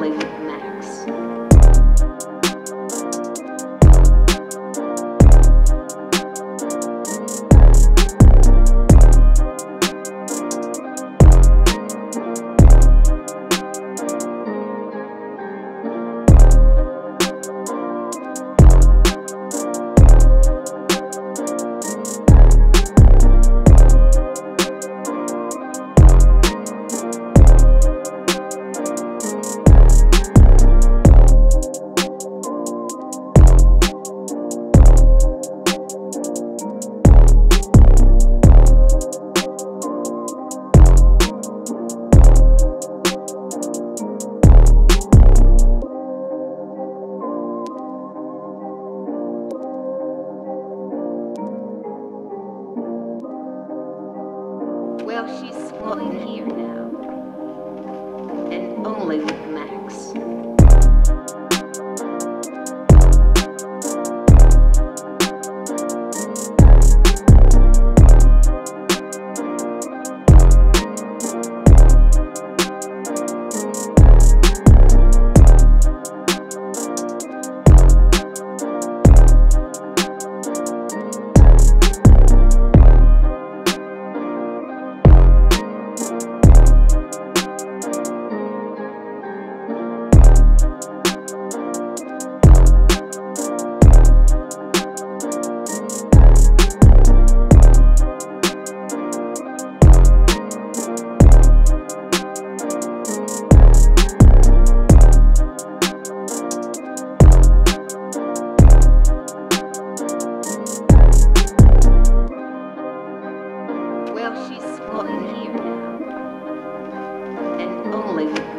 calling. though she's fully here now, and only family.